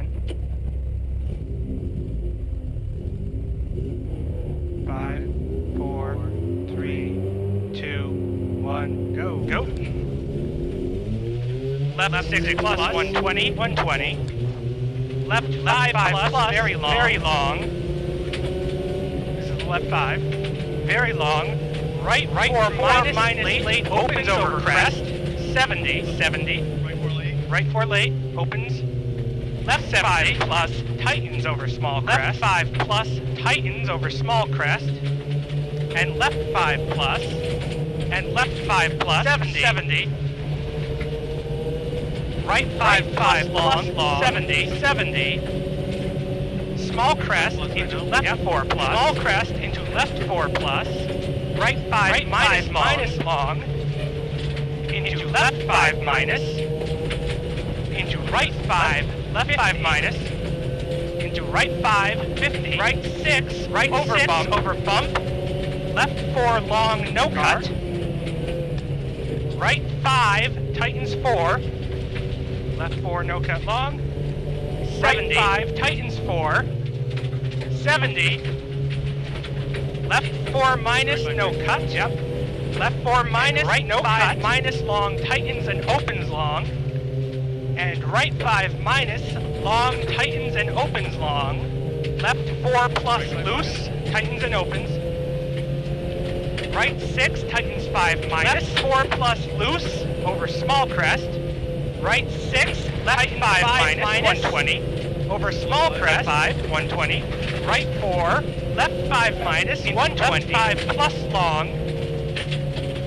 10. Five, four, three, two, one, go. Go. Left, 6 plus 120, 120. Left 5, 5 plus, very long. Very long. This is left 5. Very long. Right, right 4, 4 minus, minus late, late opens over crest. 70, 70. Right four late. Right 4 late opens. Left 70 5 plus tightens over small crest. Left 5 plus tightens over small crest. And left 5 plus. And left 5 plus 70. 70. Right 5 right 5 long, long 70. 70. Small crest Plus, into left Yep. 4 plus. Small crest into left 4 plus. Right 5 Right minus five minus long. Into left 5 minus. Into right 5 left 5 minus. Into right 5 50. Right 6 right over six, bump over bump. Left 4 long no Car. cut. Right 5 tightens 4. Left 4 no cut long. 70. Right 5 tightens 4. 70. Left 4 minus no cut. Yep. Left 4 minus right no 5 cut. minus long tightens and opens long. Right 5 minus long tightens and opens long. Left 4 plus loose tightens and opens. Right 6 tightens 5 minus. Left 4 plus loose over small crest. Right 6 left 5, minus, 120 over small crest 5 120. Right 4 left 5 minus 120 left 5 plus long.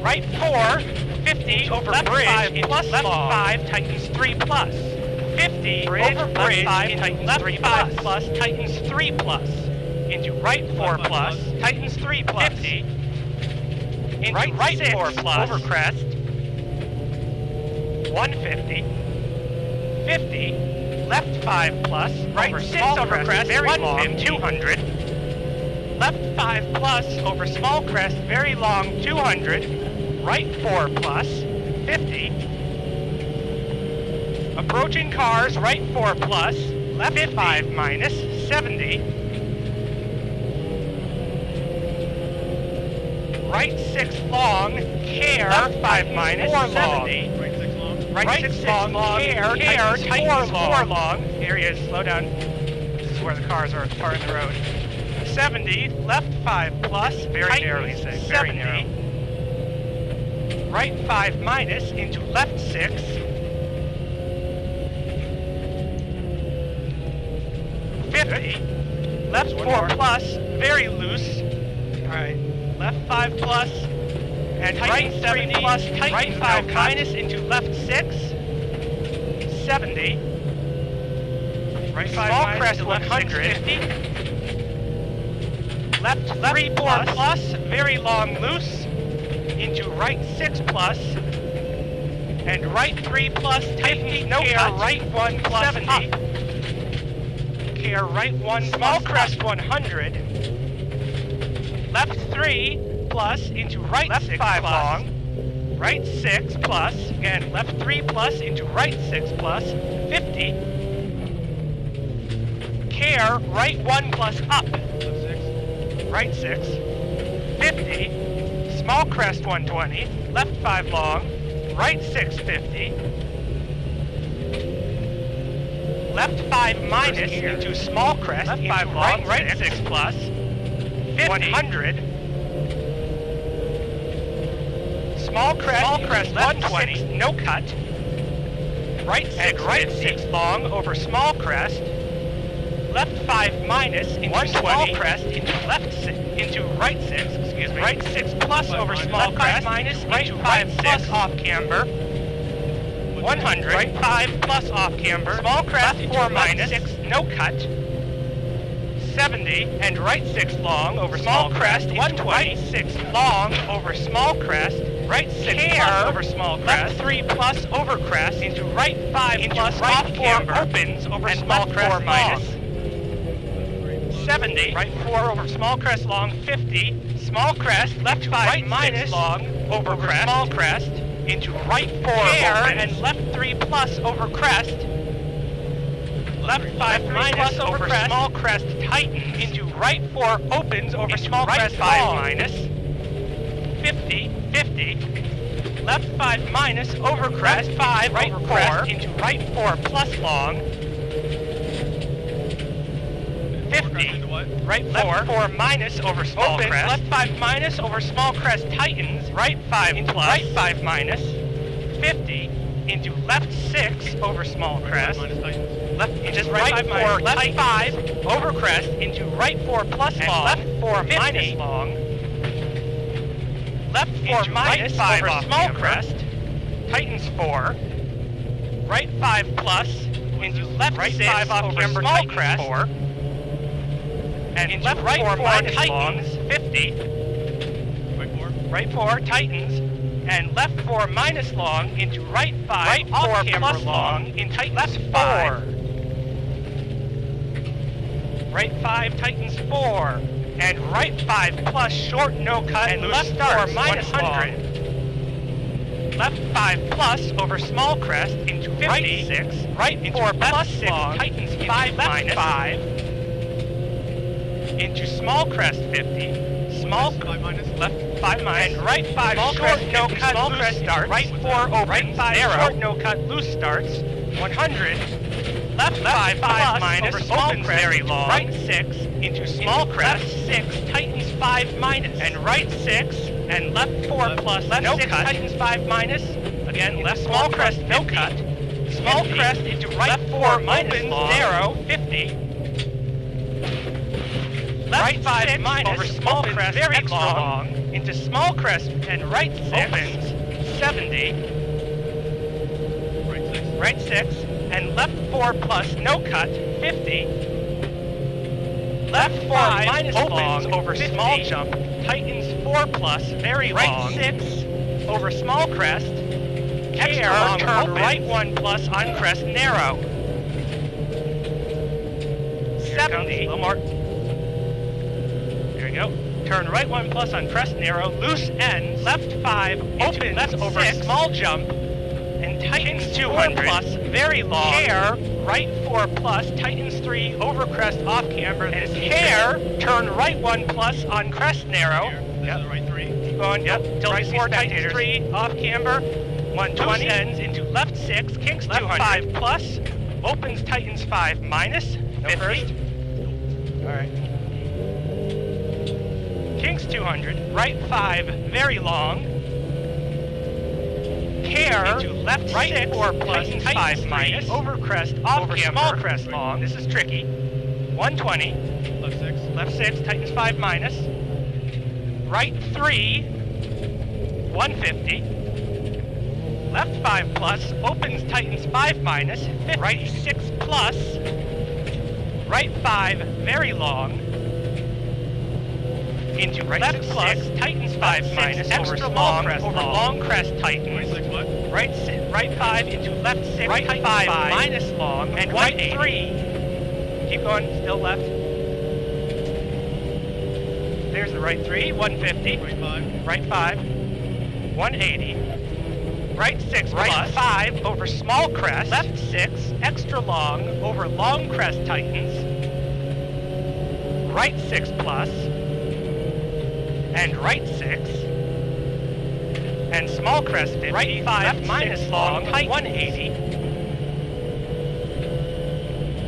Right 4 50 over left bridge 5 plus left long. 5 tightens 3 plus. 50 Bridge, over bridge 5 into tightens left 3 5 plus. plus tightens 3 plus. Into right 4 plus plus. Tightens 3 plus. 50 into right, right 6 4 plus over crest. 150. 50. Left 5 plus. Right Over 6 over crest, very long. long. 200. Left 5 plus over small crest. Very long. 200. Right 4 50. Approaching cars. Right 4 plus. Left 5 70. Right 6 long. Care. Left 5 minus. 4 long. 70. Right six long. Right, Right six, six long, long, care, care, tightens tightens four, four long. long. long. Here he is, slow down. This is where the cars are, are in the road. 70, left 5 plus, very Tightens narrow, he's very narrow. Right 5 minus into left 6. 50, left One 4 more. plus, very loose. Alright, left 5 plus, and right Tightens 70 70, plus, tightens right 5 cut. minus into left 6. 70. Right 5 Small crest to left 100. 650. Left, left 3 4 plus, very long loose. Into right 6 plus. And right 3 plus, tightens no care, cut. right 1 plus 70. up. Care right 1 small crest 100. Left 3 plus into right Left 6 five plus. long. Right 6 plus, again, left 3 plus into right 6 plus, 50. Care, right 1 plus up, six. right 6. 50. Small crest 120, left 5 long, right 6 50. Left 5 minus into small crest, Left into five long, right, right six. 6 plus, 100. Small crest, Small crest, left 120. 6, no cut. Right 6, And right 50. 6 long over small crest. Left 5 minus into small crest into left 6, into right 6, excuse me. Right 6 plus over small Left crest. five minus into right right 5 six. plus off camber. 100. Right 5 plus off camber. Small crest Left 4 minus. minus. 6 no cut. 70 and right 6 long over small, crest. 120. Right 6 long over small crest. Right 6 Care. plus over small crest. Left 3 plus over crest. Into right 5 Into plus right off camber. opens over and small crest 4 minus. long. 70, right 4 over small crest long, 50, small crest, left 5 right minus long, over, crest, small crest, into right 4 Care and left 3 plus over crest, left 5 minus over crest. small crest tightens into right 4 opens over small crest 5 minus 50 50 left 5 minus over crest 5 right 4 into right 4 plus long 50 right 4 4 minus over small opens, crest. left 5 minus over small crest. Tightens right 5 into plus, right 5 minus. minus 50 into left 6 over small crest. left into right, right 4 left 5 over crest into right 4 plus and long. left 4 50, minus long. Left 4 minus right 5 over small camber. crest. Tightens 4 right 5 plus into left right 6 5 off over small crest. 4 and into left right 4 minus tightens 50 right 4 right 4 tightens and left 4 minus long into right 5 right 4 plus long into left 4 right 5 Tightens 4 and right 5 plus short no cut. And left 4 minus 100 left 5 plus over small crest into 50 right 6 right into 4 plus 6 long, tightens 5 left minus 5 into small crest 50 small five minus, left five minus, and right five small short crest, no cut small crest starts, right four open, right five narrow, short no cut loose starts, 100, left, left five, five plus, minus, over small opens crest, very long, right six into small into crest, six tightens five minus, and right six. And left four left, plus left no six cut. tightens five minus, again left small crest no cut, small 50, crest into right left four opens long, narrow 50 left right 5 six minus over small crest very extra long, long, into small crest and right 6 opens 70 right 6 right 6 and left 4 plus no cut 50 left 4 minus opens long, over 50, small jump. Tightens 4 plus very right long. right 6 over small crest. Extra long turn opens. right 1 plus on crest narrow. 70 Lamar go. Turn right one plus on crest narrow, loose ends, left five, open left over six, small jump, and tightens 200 plus, very long. hair, right four plus, tightens three, over crest, off camber, and care, turn right one plus on crest narrow. Yep. right three. Keep going, yep. Till right four, tightens three, off camber, 120 ends into left six, kinks left 200. five plus, opens tightens five minus, no 50. First. All right. Kings 200, right 5, very long. Care, into left right six, 4 plus Tightens 5 three, minus, over crest, off over camber, small crest long, this is tricky. 120, left 6, left 6, Tightens 5 minus. Right 3, 150. Left 5 plus, opens Tightens 5 minus, 50. right 6 plus, right 5, very long, into right left plus, six, tightens five six, minus extra over long, crest over long, long crest tightens. what? Right six, right five into left six, right five, five minus long, and right three. Keep going, still left. There's the right three, 150. Right five. Right five, 180. Right six right plus, five over small crest. Left six, extra long over long crest Tightens, Right six plus and right 6, and small crest 50, right 5 left minus six, long, height 180,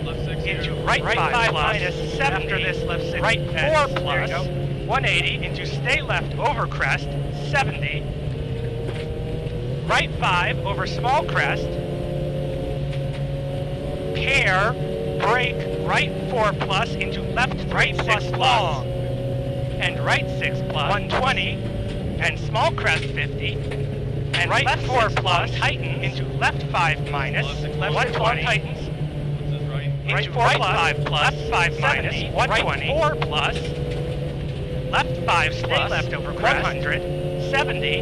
left 6 into right, right 5, 5 plus, minus 70, after this left 6, right 4 plus, 180 into stay left over crest 70, right 5 over small crest, pair, break, right 4 plus into left 3 right plus. long and right 6 plus. 120, and small crest 50, and right left 4 plus Titan into left 5 minus, left 120 Tightens, right. 4 right plus, 5 plus, left 5 minus, 120, right 4 plus, left 5 stay plus, left over crest, 100, 70,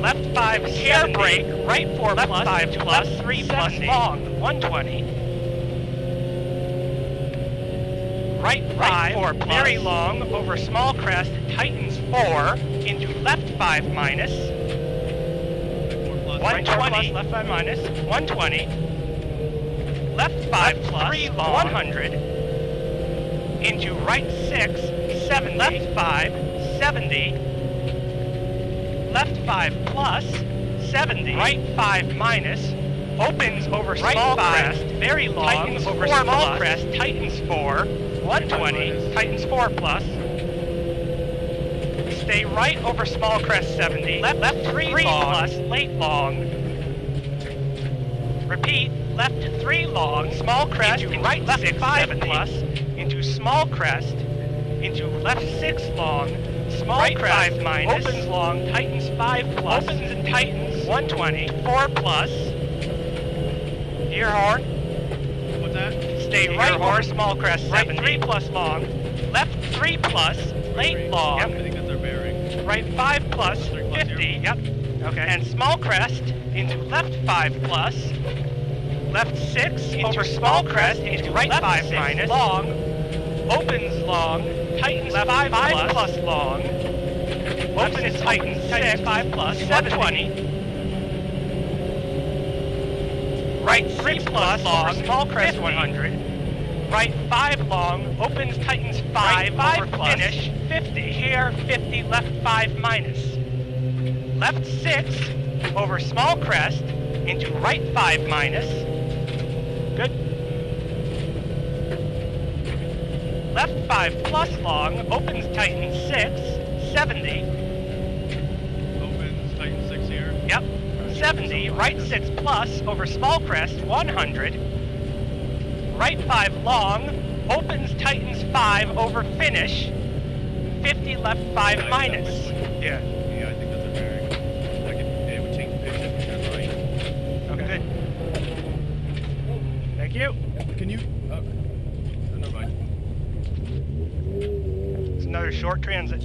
left 5 care break, right 4 left plus, 5 plus, 3 plus long, 120, right 5, four plus. very long, over small crest, tightens 4, into left 5 minus. minus, 120, right left 5 minus, 120, left 5 plus 3 long, 100, into right 6, 70, left 5, 70, left 5 plus, 70, right 5 minus, opens over right small five, crest, very long, tightens over small plus, crest, tightens 4, 120, Tightens 4 plus, stay right over small crest 70, left, left 3, three long, plus, late long, repeat, left 3 long, small crest, into right left 6, 5 plus, into small crest, into left 6 long, small right crest, 5 minus, opens long, tightens 5 plus, opens and tightens. 120, 4 plus, ear horn? Stay right horn. over small crest 70, right 3 plus long, left 3 plus, late long, I think that's our bearing. right 5 plus, Three plus 50, here. yep. Okay. And small crest into left 5 plus, left 6 over small crest into right 5 minus, long, opens long, tightens left 5 plus, plus long, opens tightens 6, 5 plus, 720, right 3 plus. Long, small crest 100, right 5 long, opens tightens 5, 5 plus, finish 50, here 50, left 5 minus, left 6 over small crest into right 5 minus, good, left 5 plus long, opens tightens 6, 70, Opens, Titan 6 here. Yep. 70, right 6 plus over small crest, 100. Right 5 long, opens tightens 5 over finish, 50 left 5 Yeah, minus. Yeah. Yeah, I think that's our bearing. I can, it would the pitch if you turn right. Okay. Good. Thank you. Can you, uh, oh, never mind. It's another short transit.